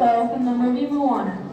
Both from the movie Moana.